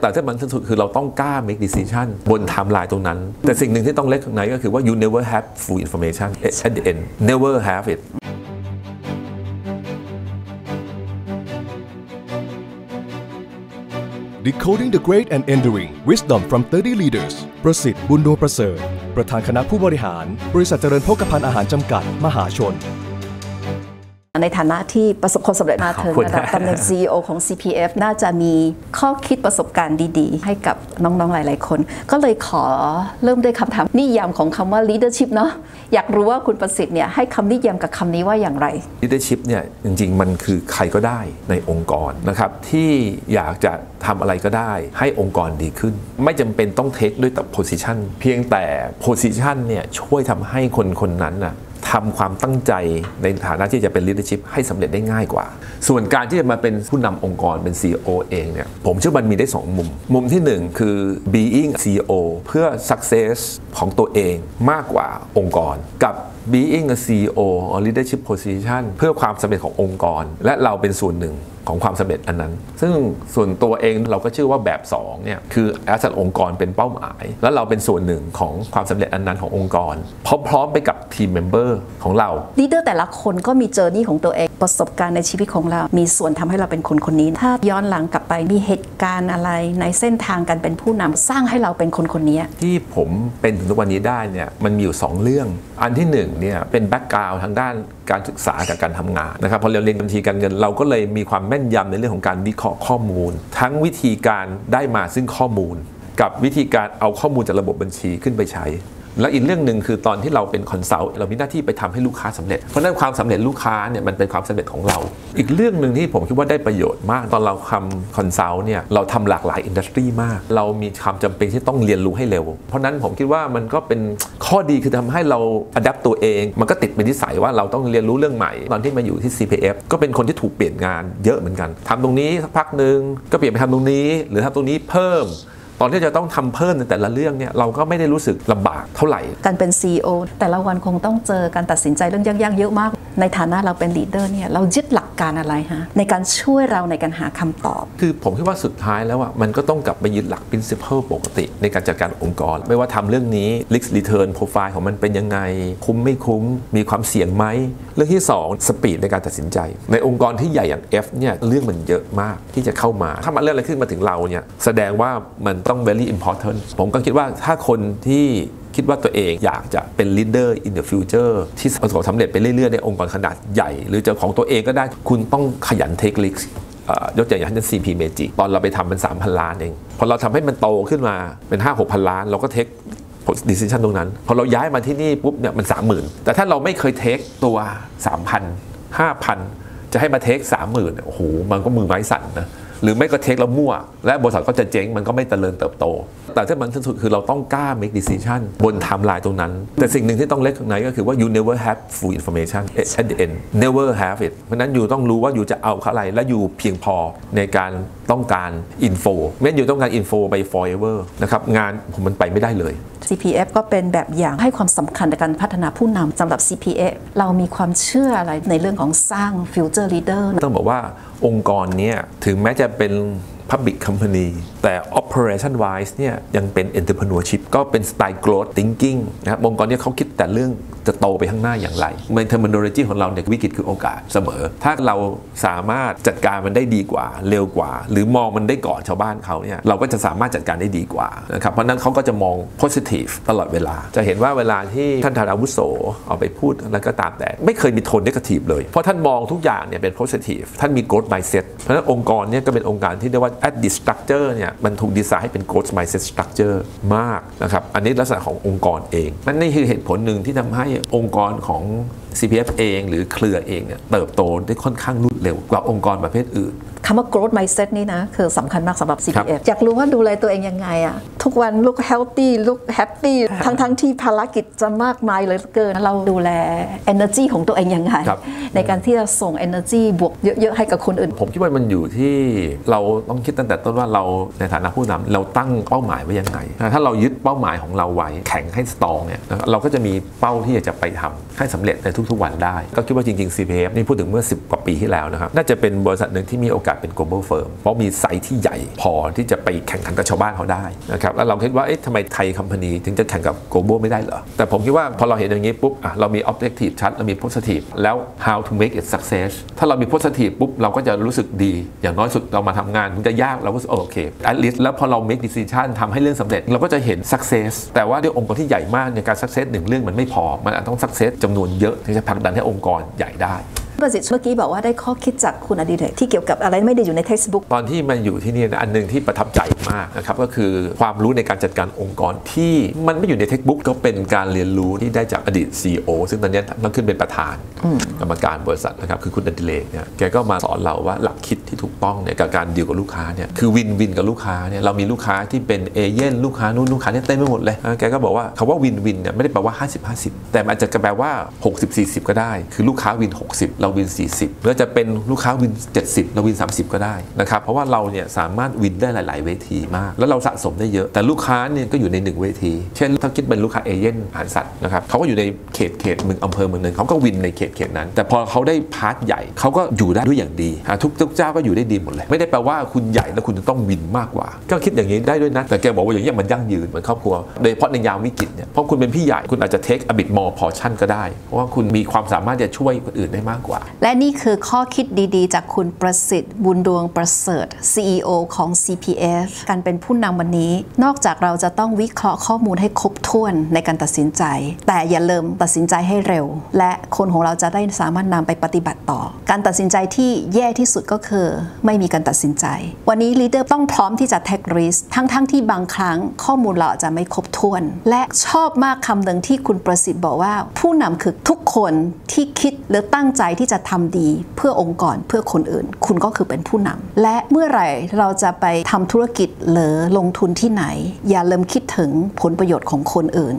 แต่ที่มันที่สุดคือเราต้องกล้า make decision บนไทม์ไลน์ตรงนั้น แต่สิ่งหนึ่งที่ต้องนึกข้างในก็คือว่า you never have full information at the end never have it Decoding the Great and Enduring Wisdom from 30 Leaders ประสิทธิ์บุญดวงประเสริฐ ประธานคณะผู้บริหาร บริษัทเจริญโภคภัณฑ์อาหารจำกัด มหาชน ในฐานะที่ประสบความสำเร็จมาถึงขอบคุณระดับตำแหน่ง CEO ของ CPF น่าจะมีข้อคิดประสบการณ์ดีๆ ให้กับน้องๆ หลายๆ คน ก็เลยขอเริ่มด้วยคำถามนิยามของคำว่า leadership เนาะอยากรู้ว่าคุณประสิทธิ์เนี่ยให้คำนิยามกับคำนี้ว่าอย่างไร leadership เนี่ยจริงๆ มันคือใครก็ได้ในองค์กรนะครับที่อยากจะทำอะไรก็ได้ให้องค์กรดีขึ้น ไม่จำเป็นต้องเทคด้วยแต่ position เพียงแต่ position เนี่ยช่วยทำให้คนคนนั้นน่ะ ทำความตั้งใจในฐานะที่จะเป็น leadership ให้สำเร็จได้ง่ายกว่า ส่วนการที่จะมาเป็นผู้นำองค์กรเป็น CEO เองเนี่ยผมเชื่อมันมีได้ 2 มุม มุมที่ 1 คือ being CEO เพื่อ success ของตัวเองมากกว่าองค์กรกับ being a CEO or leadership position เพื่อความสำเร็จขององค์กร และเราเป็นส่วนหนึ่งของความสำเร็จอันนั้น ซึ่งส่วนตัวเองเราก็เชื่อว่าแบบ2เนี่ยคือแอสองค์กรเป็นเป้าหมาย แล้วเราเป็นส่วนหนึ่งของความสำเร็จอันนั้นขององค์กรพร้อมๆไปกับทีมเมมเบอร์ของเรา leader แต่ละคนก็มี journey ของตัวเองประสบการณ์ในชีวิตของเรา มีส่วนทำให้เราเป็นคนคนนี้ ถ้าย้อนหลังกลับไปมีเหตุการณ์อะไรในเส้นทางการเป็นผู้นำสร้างให้เราเป็นคนคนนี้ ที่ผมเป็นถึงทุกวันนี้ได้เนี่ยมันมีอยู่ 2 เรื่อง อันที่1เนี่ยเป็น background ทางด้านการศึกษากับการทำงานนะครับพอเราเรียนบัญชีการเงินเราก็เลยมีความแม่นยำในเรื่องของการวิเคราะห์ข้อมูล ทั้งวิธีการได้มาซึ่งข้อมูล กับวิธีการเอาข้อมูลจากระบบบัญชีขึ้นไปใช้และอีกเรื่องหนึ่งคือตอนที่เราเป็น consult เรามีหน้าที่ไปทำให้ลูกค้าสำเร็จ เพราะนั้นความสำเร็จลูกค้าเนี่ยมันเป็นความสำเร็จของเรา อีกเรื่องหนึ่งที่ผมคิดว่าได้ประโยชน์มาก ตอนเราทำ consult เนี่ยเราทำหลากหลาย industry มาก เรามีความจำเป็นที่ต้องเรียนรู้ให้เร็ว เพราะนั้นผมคิดว่ามันก็เป็น ข้อดีคือทำให้เรา adapt ตัวเอง มันก็ติดเป็นนิสัยว่าเราต้องเรียนรู้เรื่องใหม่ ตอนที่มาอยู่ที่ CPF ก็เป็นคนที่ถูกเปลี่ยนงานเยอะเหมือนกันทำตรงนี้สักพักหนึ่งก็เปลี่ยนไปทำตรงนี้ หรือทำตรงนี้เพิ่ม ตอนที่จะต้องทำเพิ่มในแต่ละเรื่องเนี่ยเราก็ไม่ได้รู้สึกลำบากเท่าไหร่ การเป็น CEO แต่ละวันคงต้องเจอการตัดสินใจเรื่องยากๆเยอะมาก ในฐานะเราเป็นลีดเดอร์เนี่ยเรายึดหลักการอะไรฮะในการช่วยเราในการหาคำตอบ คือผมคิดว่าสุดท้ายแล้วอะมันก็ต้องกลับไปยึดหลัก principle ปกติ ในการจัดการองค์กร ไม่ว่าทำเรื่องนี้ risk return profile ของมันเป็นยังไง คุ้มไม่คุ้มมีความเสี่ยงไหมเรื่องที่2 speed ในการตัดสินใจ ในองค์กรที่ใหญ่อย่าง F เนี่ยเรื่องมันเยอะมากที่จะเข้ามา ถ้ามันเรื่องอะไรขึ้นมาถึงเราเนี่ยแสดงว่ามันต้อง very important ผมก็คิดว่าถ้าคนที่คิดว่าตัวเองอยากจะเป็น leader in the future ที่ประสบความสำเร็จไปเรื่อย ๆ ในองค์กรขนาดใหญ่ หรือจะของตัวเองก็ได้คุณต้องขยัน take risk เอ่อยกตัวอย่างเช่น CP Magic ตอนเราไปทำเป็น3,000 ล้านเอง พอเราทำให้มันโตขึ้นมาเป็น 5 6 0 0ล้าน เราก็เทค decision ตรงนั้น พอเราย้ายมาที่นี่ปุ๊บเนี่ยมัน 30,000 แต่ถ้าเราไม่เคยเทคตัว 3,000 5,000 จะให้มาเทค 30,000โอ้โหมันก็มือไม้สั่นนะ หรือไม่ก็ take แล้วมั่ว และบริษัทก็จะเจ๊งมันก็ไม่เจริญเติบโต แต่ที่มันที่สุดคือเราต้องกล้า make decision บนไทม์ไลน์ตรงนั้น แต่สิ่งหนึ่งที่ต้องเล็กข้างในก็คือว่า you never have full information at the end never have it เพราะฉะนั้น you ต้องรู้ว่า you จะเอาอะไรและ you เพียงพอในการ ต้องการ info ไม่งั้น you ต้องการ info ไป forever นะครับงานผมมันไปไม่ได้เลย CPF ก็เป็นแบบอย่างให้ความสำคัญในการพัฒนาผู้นำสำหรับ CPF เรามีความเชื่ออะไรในเรื่องของสร้าง future leader ต้องบอกว่าองค์กรเนี้ถึงแม้จะเป็น Public Company แต่ Operation Wise เนี่ยยังเป็น Entrepreneurship ก็เป็นสไตล์ Growth Thinking นะครับองค์กรเนี้เขาคิดแต่เรื่องจะโตไปข้างหน้าอย่างไรใน terminology ของเราเนี่ยวิกฤตคือโอกาสเสมอ ถ้าเราสามารถจัดการมันได้ดีกว่า เร็วกว่า หรือมองมันได้ก่อนชาวบ้านเขาเนี่ยเราก็จะสามารถจัดการได้ดีกว่านะครับเพราะนั้นเขาก็จะมอง positive ตลอดเวลา จะเห็นว่าเวลาที่ท่านทานอาวุโสเอาไปพูดอะไรก็ตามแต่ ไม่เคยมีโทน negative เลย เพราะท่านมองทุกอย่างเนี่ยเป็น positive ท่านมี growth mindset เพราะฉะนั้นองค์กรเนี่ยก็เป็นองค์การที่เรียกว่า at this structure เนี่ยมันถูกดีไซน์ให้เป็น growth mindset structure มากนะครับ อันนี้ลักษณะขององค์กรเองนั่นนี่คือเหตุผลหนึ่งที่ทำให้องค์กรของ CPF เองหรือเครือเองเนี่ยเติบโตได้ค่อนข้างรวดเร็วกว่าองค์กรประเภทอื่นำว่า growth mindset นี่นะ คือสำคัญมากสำหรับครับ CPF อยากรู้ว่าดูแลตัวเองยังไงอะทุกวัน look healthy look happy ทั้งทั้งๆที่ภารกิจจะมากมายเหลยเกิน เราดูแล energy ของตัวเองยังไงครับในการที่จะส่ง energy บวกเยอะ ๆ ให้กับคนอื่น ผมคิดว่ามันอยู่ที่เราต้องคิดตั้งแต่ต้นว่าเราในฐานะผู้นำเราตั้งเป้าหมายไว้ยังไง ถ้าเรายึดเป้าหมายของเราไว้แข็งให้สตรองเนี่ยนะครับเราก็จะมีเป้าที่จะไปทำให้สำเร็จในทุกๆวันได้ ก็คิดว่าจริงๆ CPF นี่พูดถึงเมื่อ 10 กว่าปีที่แล้วนะครับน่าจะเป็นบริษัทหนึ่งที่มีโอกาสเป็น global firm เพราะมีไซส์ที่ใหญ่พอที่จะไปแข่งขันกับชาวบ้านเขาได้นะครับแล้วเราคิดว่าเอ๊ะทำไมไทยคัมพานีถึงจะแข่งกับ global ไม่ได้เหรอ แต่ผมคิดว่าพอเราเห็นอย่างนี้ปุ๊บอะเรามี objective ชัดเรามี positive แล้ว how to make it success ถ้าเรามี positive ปุ๊บเราก็จะรู้สึกดี อย่างน้อยสุดเรามาทำงานมันจะยากเราก็รู้สึกโอเค at least แล้วพอเรา make decision ทำให้เรื่องสำเร็จ เราก็จะเห็น success แต่ว่าด้วยองค์กรที่ใหญ่มากในการ success หนึ่งเรื่องมันไม่พอมันต้อง success จำนวนเยอะถึงจะผลักดันให้องค์กรใหญ่ได้ ประสิทธิ์เมื่อกี้บอกว่าได้ข้อคิดจากคุณอดิเรกที่เกี่ยวกับอะไรไม่ได้อยู่ใน textbook ตอนที่มาอยู่ที่นี่นะอันหนึ่งที่ประทับใจมากนะครับก็คือความรู้ในการจัดการองค์กรที่มันไม่อยู่ในเทคบุ๊กก็เป็นการเรียนรู้ที่ได้จากอดีต CEO ซึ่งตอนนี้ต้องขึ้นเป็นประธานกรรมการบริษัทนะครับคือคุณอดิเลกเนี่ยแกก็มาสอนเราว่าหลักคิดที่ถูกต้องเนี่ยกับการดีลกับลูกค้าเนี่ยคือวินวินกับลูกค้าเนี่ยเรามีลูกค้าที่เป็นเอเย่นลูกค้านู้นลูกค้าเนี่ยเต็มไปหมดเลยแกก็บอกว่าคำว่าวินวินเนี่ยไม่ได้แปลว่า 50 50 แต่มันอาจจะแปลว่า 60 40 ก็ได้ คือลูกค้าวิน 60 เราวิน 40หรือจะเป็นลูกค้าวิน 70 เราวิน 30 ก็ได้นะครับเพราะว่าเราเนี่ยสามารถวินได้หลาย ๆ เวทีมาก แล้วเราสะสมได้เยอะแต่ลูกค้าเนี่ยก็อยู่ในหนึ่งเวที เช่นถ้าคิดเป็นลูกค้าเอเย่นอาหารสัตว์นะครับเขาก็อยู่ในเขตเขตเมืองอำเภอเมืองหนึ่งเขาก็ win ในเขตเขตนั้น แต่พอเขาได้ part ใหญ่เขาก็อยู่ได้ด้วยอย่างดีทุกทุกเจ้าก็อยู่ได้ดีหมดเลย ไม่ได้แปลว่าคุณใหญ่แล้วคุณจะต้อง win มากกว่า ก็คิดอย่างนี้ได้ด้วยนะแต่แกบอกว่าอย่างนี้มันยั่งยืนเหมือนครอบครัวโดยเฉพาะในยามวิกฤตเนี่ยเพราะคุณเป็นพี่ใหญ่คุณอาจจะ take a bit more portion ก็ได้เพราะว่าคุณมีความสามารถจะช่วยคนอื่นได้มากกว่าและนี่คือข้อคิดดีๆ จากคุณประสิทธิ์ บุญดวงประเสริฐ CEO ของ CPF การเป็นผู้นำวันนี้ นอกจากเราจะต้องวิเคราะห์ข้อมูลให้ครบถ้วนในการตัดสินใจ แต่อย่าลืมตัดสินใจให้เร็ว และคนของเราจะได้สามารถนำไปปฏิบัติต่อ การตัดสินใจที่แย่ที่สุดก็คือ ไม่มีการตัดสินใจ วันนี้ leader ต้องพร้อมที่จะ take risk ทั้งๆทที่บางครั้งข้อมูลเราอาจจะไม่ครบถ้วน และชอบมากคำหนึ่งที่คุณประสิทธิ์บอกว่า ผู้นำคือทุกคนที่คิดหรือตั้งใจที่จะทำดีเพื่อองค์กรเพื่อคนอื่น คุณก็คือเป็นผู้นำและเมื่อไหร่เราจะไปทำธุรกิจหรือลงทุนที่ไหน อย่าเริ่มคิดถึงผลประโยชน์ของคนอื่น